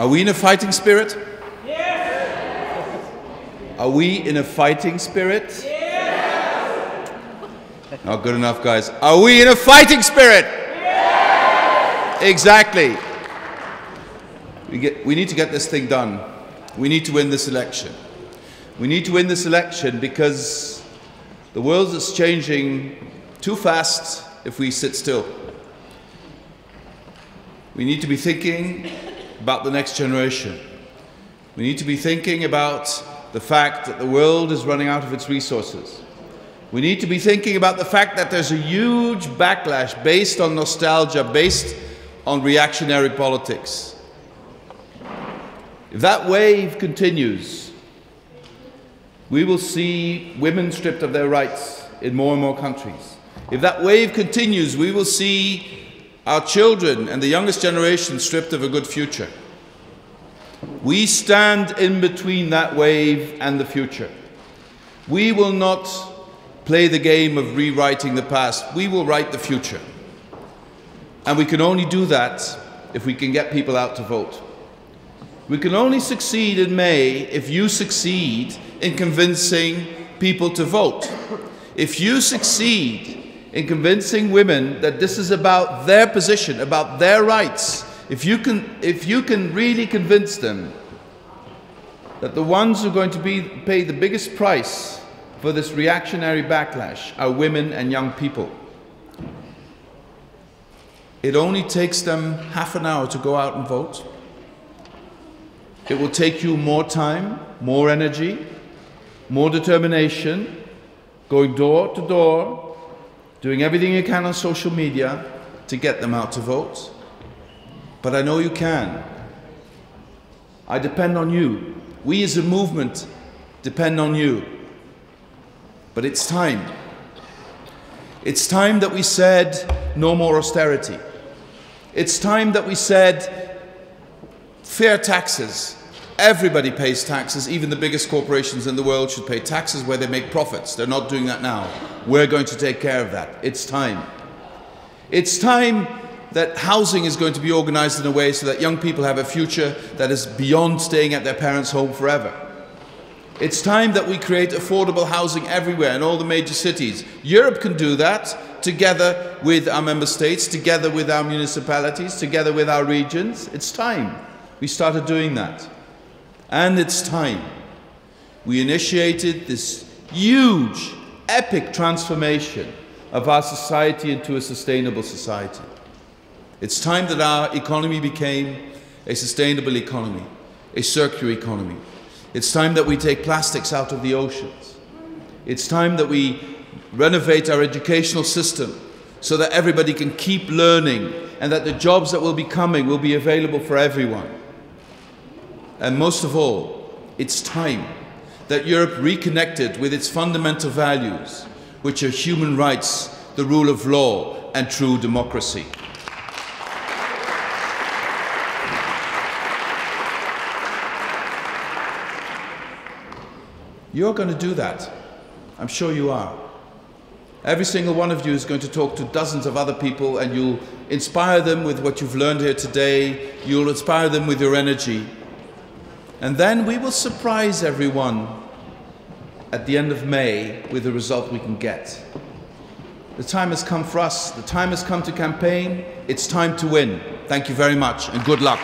Are we in a fighting spirit? Yes. Are we in a fighting spirit? Yes. Not good enough, guys. Are we in a fighting spirit? Yes. Exactly. We, get, we need to get this thing done. We need to win this election. We need to win this election because the world is changing too fast if we sit still. We need to be thinking about the next generation. We need to be thinking about the fact that the world is running out of its resources. We need to be thinking about the fact that there's a huge backlash based on nostalgia, based on reactionary politics. If that wave continues, we will see women stripped of their rights in more and more countries. If that wave continues, we will see our children and the youngest generation stripped of a good future. We stand in between that wave and the future. We will not play the game of rewriting the past. We will write the future. And we can only do that if we can get people out to vote. We can only succeed in May if you succeed in convincing people to vote. If you succeed in convincing women that this is about their position, about their rights, if you can, if you can really convince them that the ones who are going to be, pay the biggest price for this reactionary backlash are women and young people, it only takes them half an hour to go out and vote. It will take you more time, more energy, more determination, going door to door, doing everything you can on social media to get them out to vote. But I know you can. I depend on you. We as a movement depend on you. But it's time. It's time that we said no more austerity. It's time that we said fair taxes. Everybody pays taxes, even the biggest corporations in the world should pay taxes where they make profits. They're not doing that now. We're going to take care of that. It's time. It's time that housing is going to be organized in a way so that young people have a future that is beyond staying at their parents' home forever. It's time that we create affordable housing everywhere in all the major cities. Europe can do that together with our member states, together with our municipalities, together with our regions. It's time we started doing that. And it's time we initiated this huge, epic transformation of our society into a sustainable society. It's time that our economy became a sustainable economy, a circular economy. It's time that we take plastics out of the oceans. It's time that we renovate our educational system so that everybody can keep learning and that the jobs that will be coming will be available for everyone. And most of all, it's time that Europe reconnected with its fundamental values, which are human rights, the rule of law, and true democracy. You're going to do that. I'm sure you are. Every single one of you is going to talk to dozens of other people and you'll inspire them with what you've learned here today. You'll inspire them with your energy. And then we will surprise everyone at the end of May with the result we can get. The time has come for us. The time has come to campaign. It's time to win. Thank you very much and good luck.